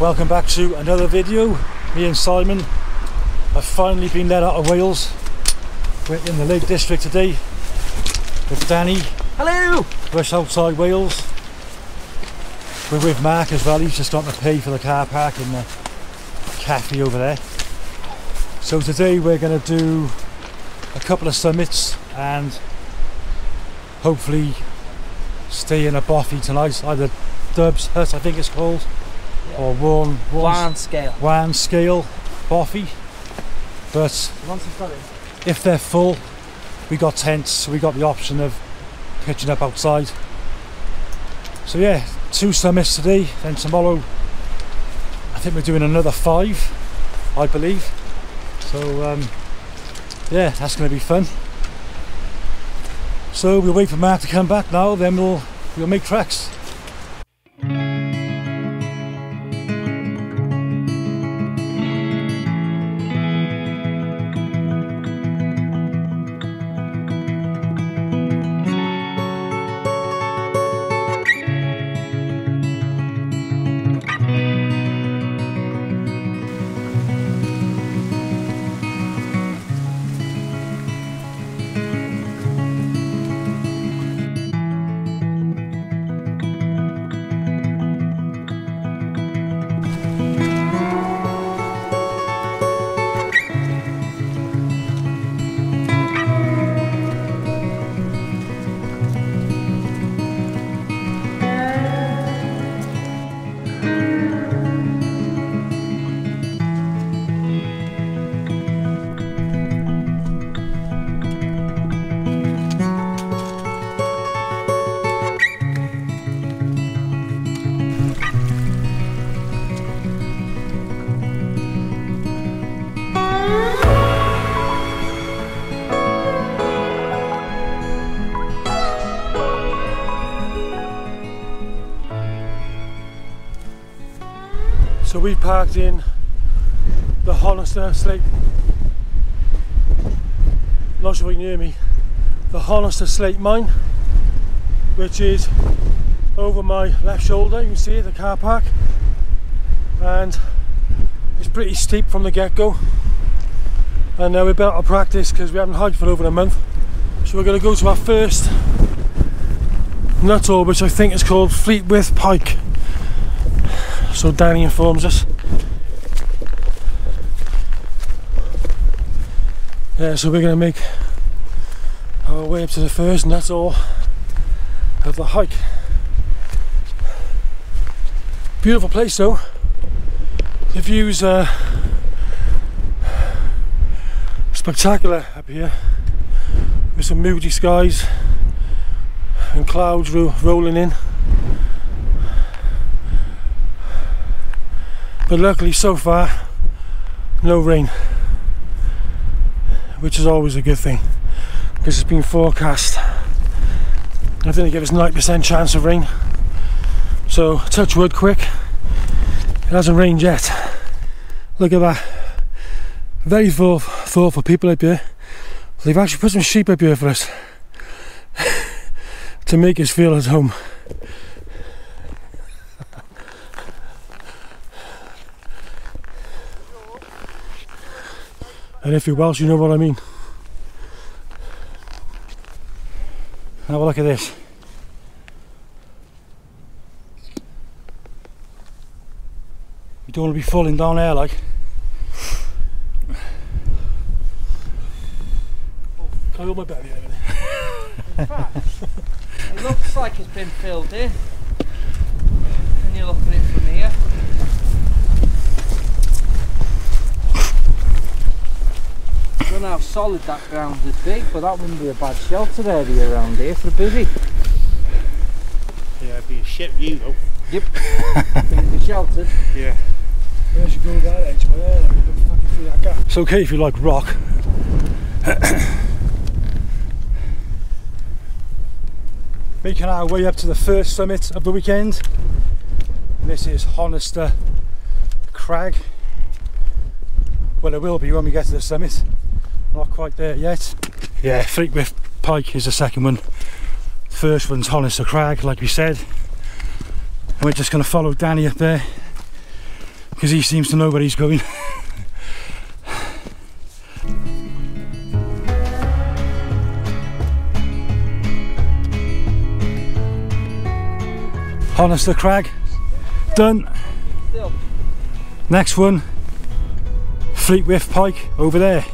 Welcome back to another video. Me and Simon have finally been let out of Wales. We're in the Lake District today with Danny. Hello! Rush outside Wales. We're with Mark as well. He's just starting to pay for the car park in the cafe over there. So today we're going to do a couple of summits and hopefully stay in a bothy tonight. Either Dubs Hut, I think it's called, or Warren, One scale. Warnscale Bothy. But Once got it. if they're full, we got tents, so we got the option of pitching up outside. So yeah, two summits today, then tomorrow I think we're doing another five, I believe. So um, yeah, that's going to be fun. So we'll wait for Mark to come back now, then we'll we'll make tracks. We parked in the Honister Slate. Not sure if you can me. The Honister Slate Mine, which is over my left shoulder. You can see the car park, and it's pretty steep from the get-go. And uh, we're better to practice because we haven't hiked for over a month. So we're going to go to our first nuttall, which I think is called Fleetwith Pike. So Danny informs us. Yeah, so we're going to make our way up to the first, and that's all of the hike. Beautiful place though. The views are spectacular up here with some moody skies and clouds ro- rolling in. But luckily so far no rain which is always a good thing because it's been forecast. I think they give us 90% chance of rain. So touch wood quick it hasn't rained yet. Look at that. Very thought- thoughtful people up here. They've actually put some sheep up here for us to make us feel at home And if you're Welsh, you know what I mean. Have a look at this. You don't want to be falling down there like. Oh, can I hold my belly a minute? In fact, it looks like it's been filled in. When you look at it from here. I don't know how solid that ground would be, but that wouldn't be a bad shelter area around here for a bivvy. Yeah, it'd be a shit view though. It'd be sheltered. Yeah. Where should go that edge? Well, there, like, fucking through that gap. It's okay if you like rock. Making our way up to the first summit of the weekend. This is Honister Crag. Well, it will be when we get to the summit. Not quite there yet. Yeah, Fleetwith Pike is the second one. First one's Honister Crag, like we said. And we're just going to follow Danny up there because he seems to know where he's going. Honister Crag, done. Next one, Fleetwith Pike over there.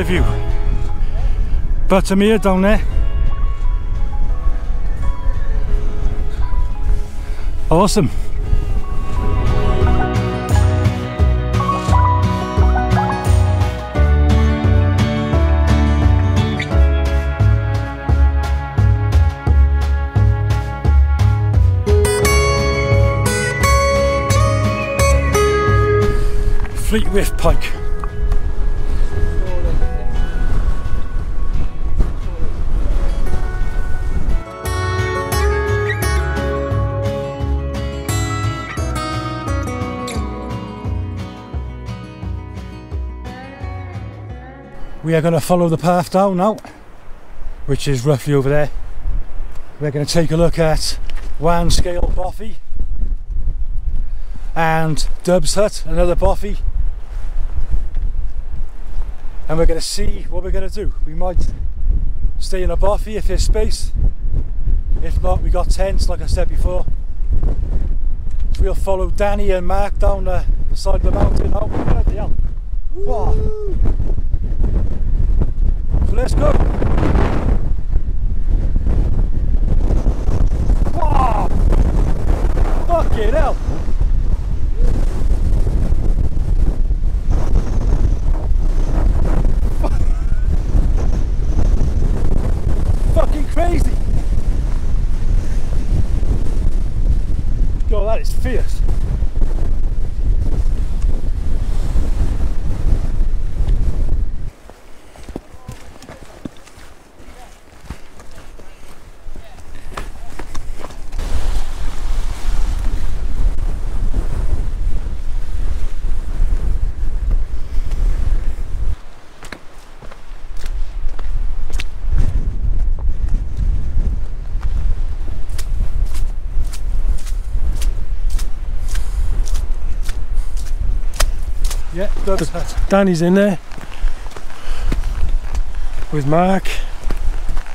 That for a view? Buttermere down there. Eh? Awesome. Fleetwith Pike. We are going to follow the path down now, which is roughly over there. We're going to take a look at Wan Scale Boffy and Dub's Hut, another Boffy. And we're going to see what we're going to do. We might stay in a Boffy if there's space. If not, we got tents, like I said before. So we'll follow Danny and Mark down the side of the mountain. Oh, hell. Let's go. Wow! Fucking hell! Fucking crazy! God, that is fierce. Yeah, Dub's Hut. Danny's in there with Mark,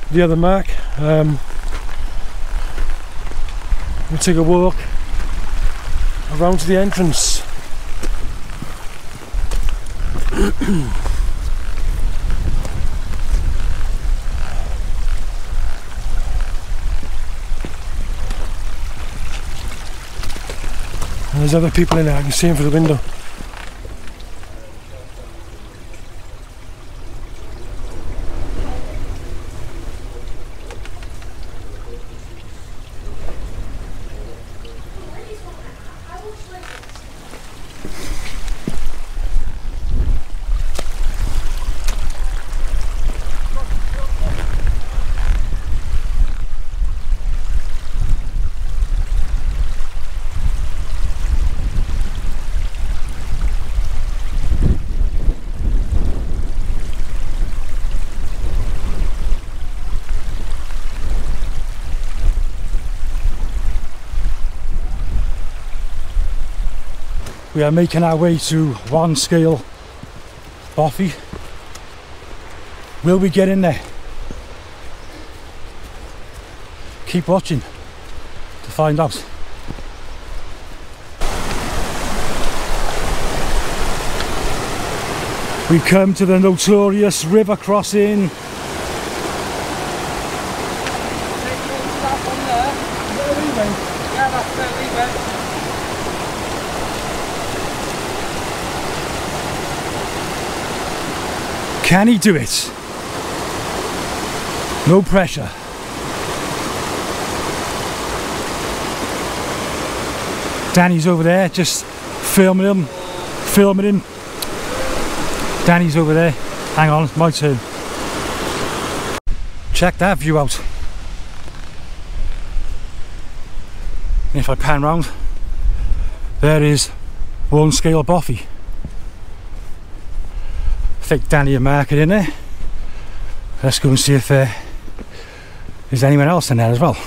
the other Mark. Um, we'll take a walk around to the entrance. There's other people in there, I can see them through the window. We are making our way to Warnscale Boffy. Will we get in there? Keep watching to find out. We've come to the notorious river crossing. Take you to that one there. Yeah, that's where we went. Can he do it? No pressure. Danny's over there just filming him, filming him. Danny's over there. Hang on, my turn. Check that view out. And if I pan round, there is Warnscale Boffy. I think Danny and Mark are in there. Let's go and see if uh, there's anyone else in there as well.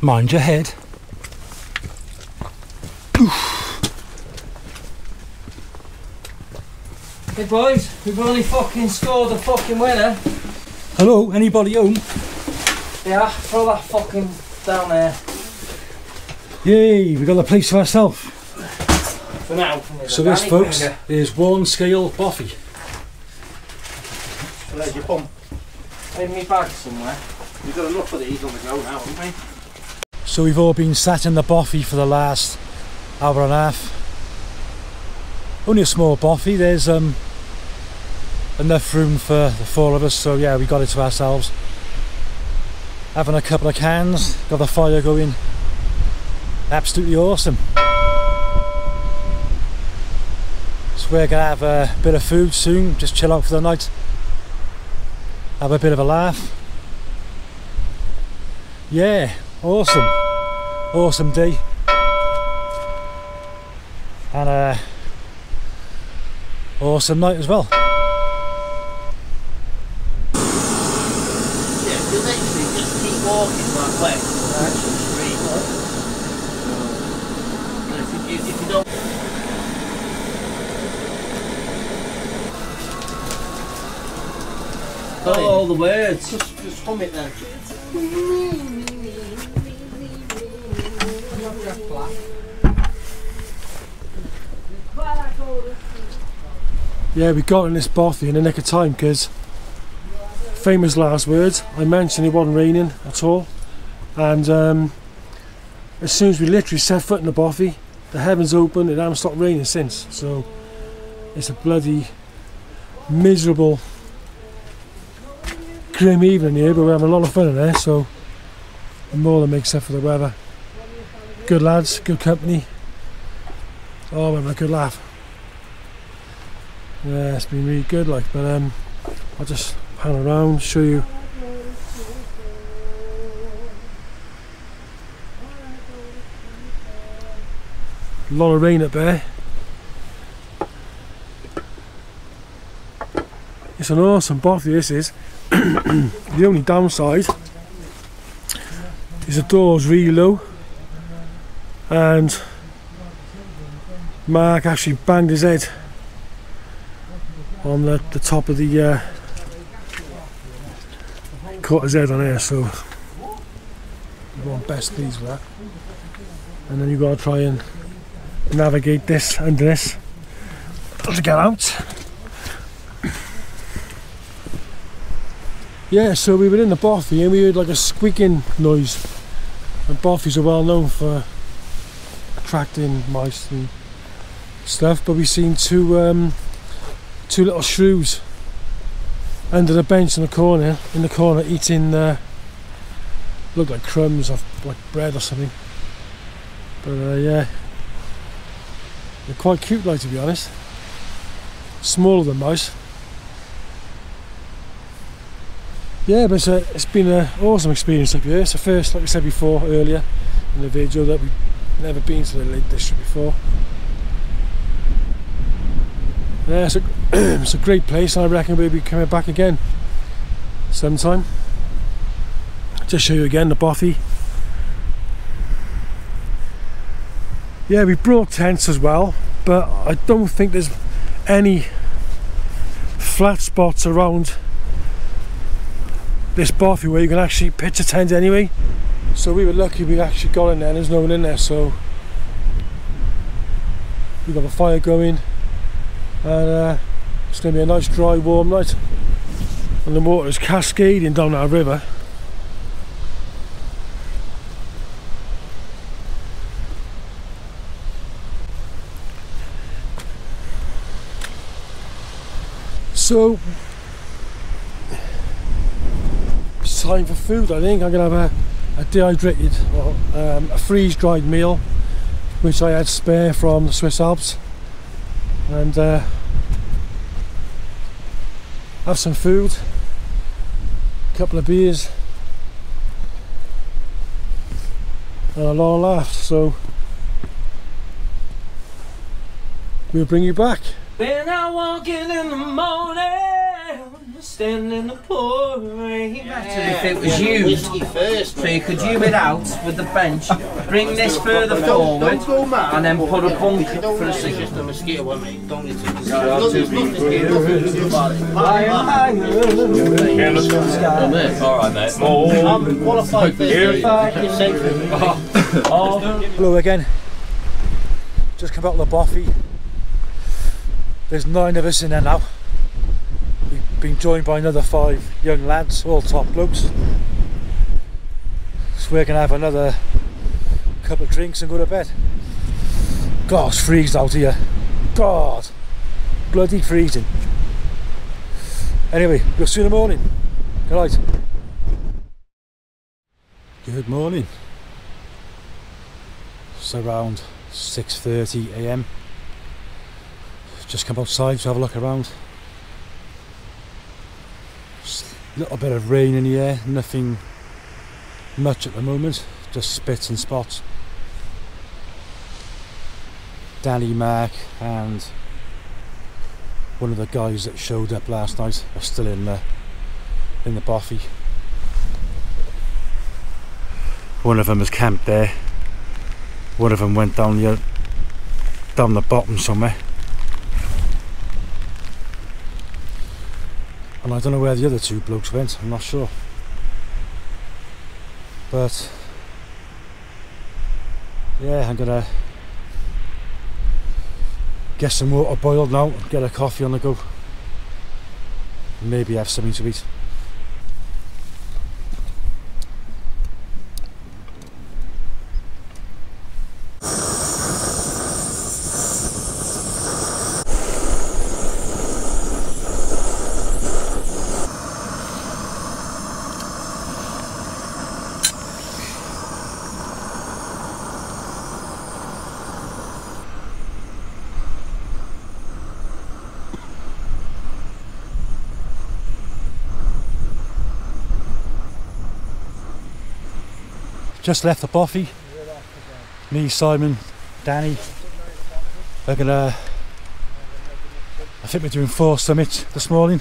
Mind your head. Hey boys, we've only fucking scored a fucking winner. Hello, anybody home? Yeah, throw that fucking down there. Yay, we got the place to ourselves. For now. So this, folks, is Warnscale Boffy. There's your pump. In my bag somewhere. We've got enough of these on the go now, haven't we? So we've all been sat in the Boffy for the last hour and a half. Only a small Boffy, there's um, enough room for the four of us, so yeah, we got it to ourselves. Having a couple of cans, got the fire going. Absolutely awesome. We're gonna have a bit of food soon, just chill out for the night. Have a bit of a laugh. Yeah, awesome awesome day and a awesome night as well Yeah, you literally just keep walking that way. Right. Straight. And if you, if you don't Got all the words. just, just then. Yeah, we got in this bothy in the nick of time because famous last words. I mentioned it wasn't raining at all, and um, as soon as we literally set foot in the bothy, the heavens opened. It hasn't stopped raining since. So it's a bloody miserable, grim evening here, but we're having a lot of fun in there. So I'm more than makes up for the weather. Good lads, good company. Oh, we're a good laugh. Yeah, it's been really good, like, but um, I'll just pan around, show you. A lot of rain up there. It's an awesome bothy, this is. the only downside is the door's really low, and Mark actually banged his head on the, the top of the uh, caught his head on here so you want best pleased with that and then you've got to try and navigate this under this. To get out yeah so we were in the bothy and we heard like a squeaking noise and bothies are well known for attracting mice and stuff but we've seen two um, two little shrews under the bench in the corner, in the corner eating uh, look like crumbs or like bread or something. But uh, yeah, they're quite cute, like to be honest. Smaller than mice. Yeah, but it's, a, it's been an awesome experience up here. It's the first, like I said before earlier in the video, that we've never been to the Lake District before. Yeah, it's a, it's a great place. I reckon we'll be coming back again sometime. Just show you again the bothy. Yeah, we brought tents as well, but I don't think there's any flat spots around this bothy where you can actually pitch a tent anyway. So we were lucky we actually got in there. There's no one in there, so we've got a fire going and uh, it's going to be a nice dry warm night and the water is cascading down our river So it's time for food. I think I'm gonna have a, a dehydrated or um, a freeze dried meal, which I had spare from the Swiss Alps, and uh, have some food, a couple of beers, and a lot of laughs. So we'll bring you back. When I walk in in the morning, stand in the pouring rain. If it was you, first, so you could zoom it out with the bench, bring this further forward, go mad. and then put a bunk Don't for a it's just a mosquito one, mate. Don't get too There's nothing nothing about it. Alright, mate. I'm qualified first aid. You're. Hello again. Just come out of the Boffy. There's nine of us in there now. Been joined by another five young lads, all top blokes. So we're gonna have another couple of drinks and go to bed. God, it's freezing out here. God, bloody freezing. Anyway, we'll see you in the morning. Good night. Good morning. It's around 6:30 a.m. Just come outside to have a look around. A little bit of rain in the air, nothing much at the moment, just spits and spots. Danny Mark and one of the guys that showed up last night are still in the in the boffy. One of them has camped there. One of them went down the down the bottom somewhere. And I don't know where the other two blokes went, I'm not sure. But yeah, I'm gonna get some water boiled now, get a coffee on the go. Maybe have something to eat. Just left the Boffy. Me, Simon, Danny. We're gonna. I think we're doing four summits this morning.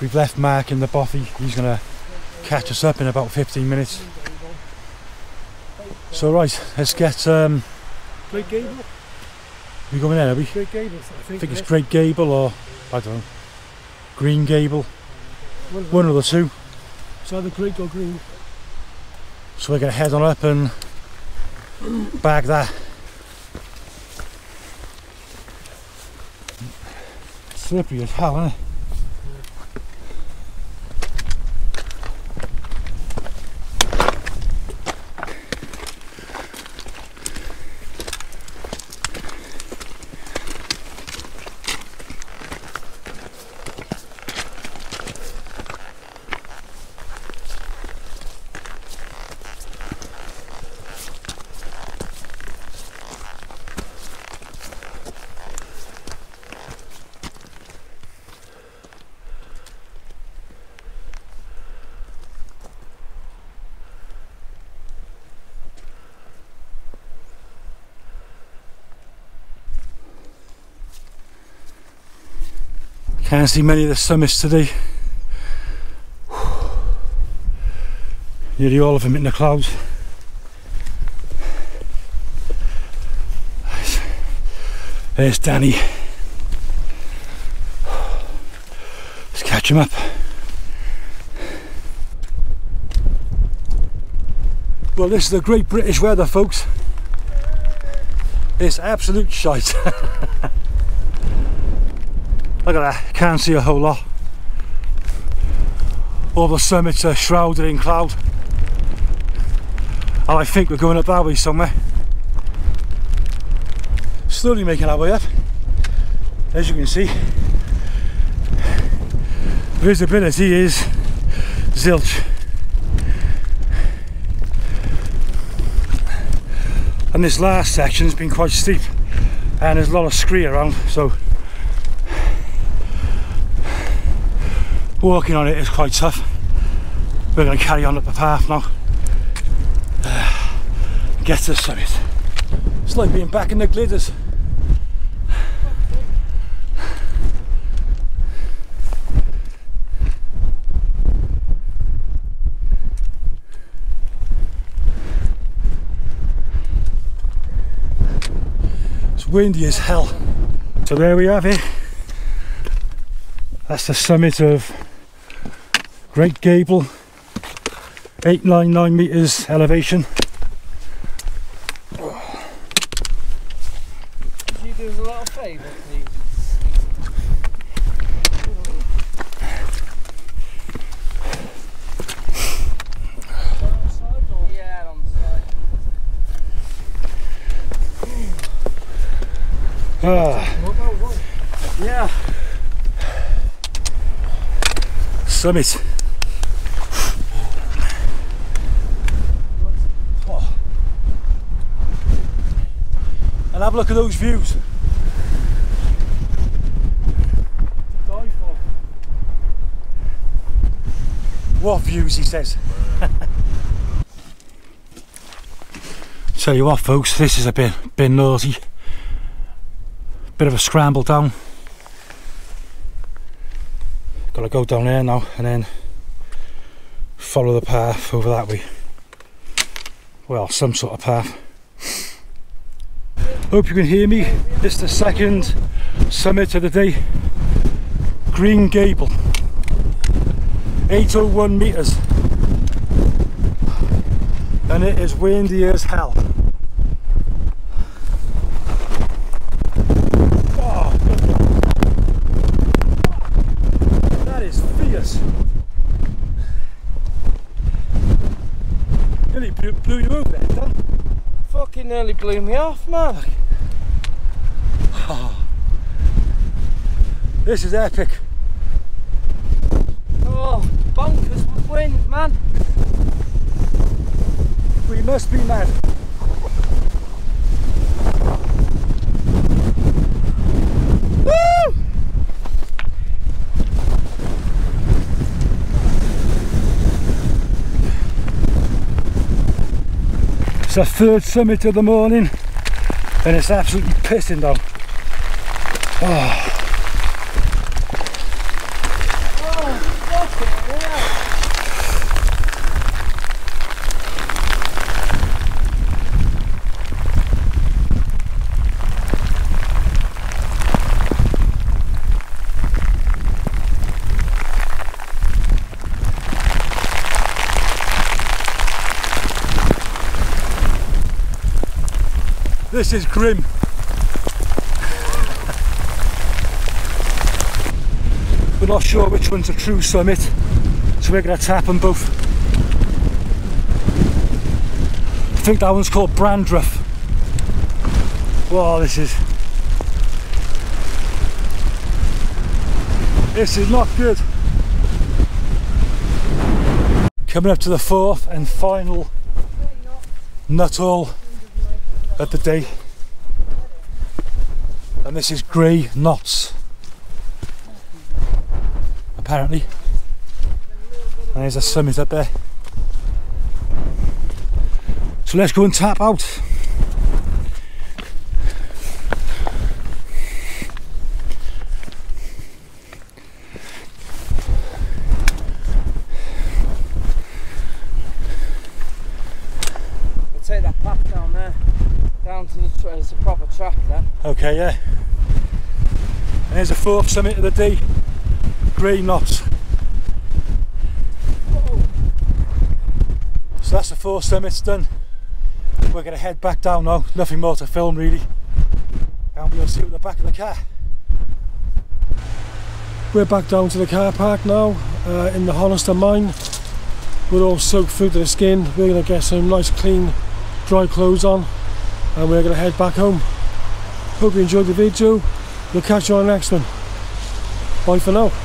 We've left Mark in the Boffy. He's gonna catch us up in about 15 minutes. So right, let's get. Um, Great Gable. we going there, are we? Great Gable. I I think. think it's Great Gable or I don't know. Green Gable. One of the two. It's either Great or Green. So we're going to head on up and bag that. Slippery as hell, it? Can't see many of the summits today. Nearly all of them in the clouds. There's Danny. Let's catch him up. Well, this is the great British weather, folks. It's absolute shite. Look at that, can't see a whole lot. All the summits are shrouded in cloud. And I think we're going up that way somewhere. Slowly making our way up, as you can see. visibility is zilch. And this last section has been quite steep and there's a lot of scree around so walking on it is quite tough. We're going to carry on up the path now. Get to the summit. It's like being back in the Glyders. It's windy as hell. So there we have it. That's the summit of Great Gable, 899 metres elevation. Could you do us a little favour, please? Yeah, on the side. Ah, Yeah. summit. Oh. And have a look at those views. What views, he says. Tell you what, folks, this is a bit, bit naughty. Bit of a scramble down. Gotta go down there now and then follow the path over that way. Well, some sort of path. Hope you can hear me. It's the second summit of the day. Green Gable. 801 metres. And it is windy as hell. Oh, that is fierce. Nearly blew, blew you over there, Dan. Fucking nearly blew me off, man. This is epic. Oh, bonkers with wind, man. We must be mad. Woo! It's our third summit of the morning and it's absolutely pissing down. Oh. This is grim. We're not sure which one's a true summit, so we're going to tap them both. I think that one's called Brandreth. Wow, this is. This is not good. Coming up to the fourth and final Nuttall of the day. And this is Grey Knots. Apparently. And there's a summit up there. So let's go and tap out. Take that path down there, down to the it's a proper track then. Okay, yeah. And there's the fourth summit of the day. Green Knots. So that's the four summits done. We're going to head back down now. Nothing more to film really. And we'll see you at the back of the car. We're back down to the car park now uh, in the Honister mine. We're all soaked through to the skin. We're going to get some nice clean dry clothes on and we're going to head back home. Hope you enjoyed the video. We'll catch you on the next one. Bye for now.